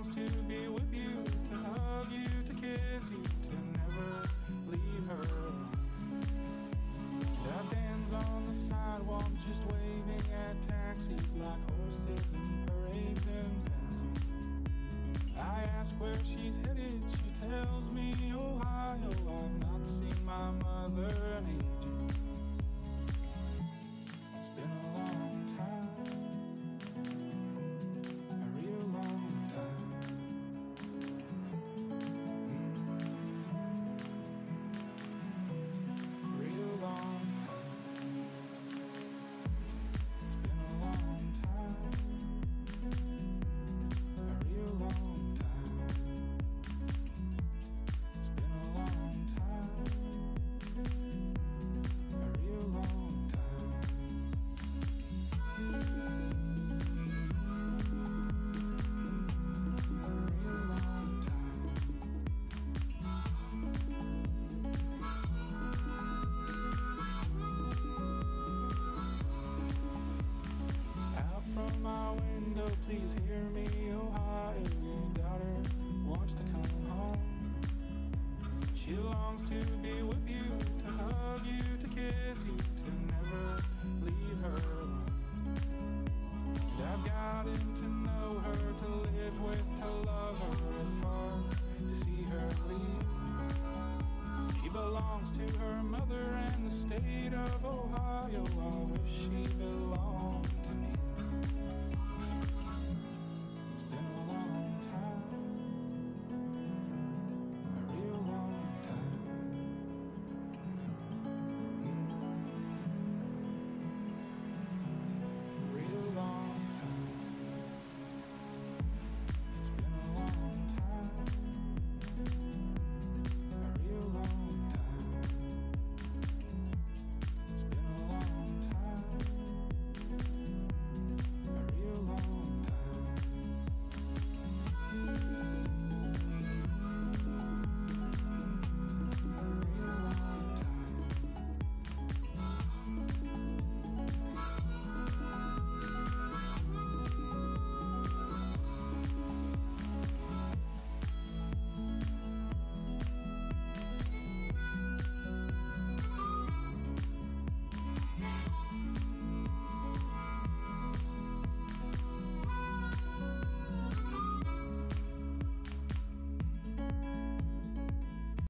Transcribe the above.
longs to be with you, to hug you, to kiss you, to never leave her. I dance on the sidewalk, just waving at taxis like horses in parades and passing. I ask where she's headed, she tells me Ohio. I've not seen my mother She longs to be with you, to hug you, to kiss you, to never leave her alone. And I've gotten to know her, to live with, to love her. It's hard to see her leave. She belongs to her mother and the state of Ohio. I wish she.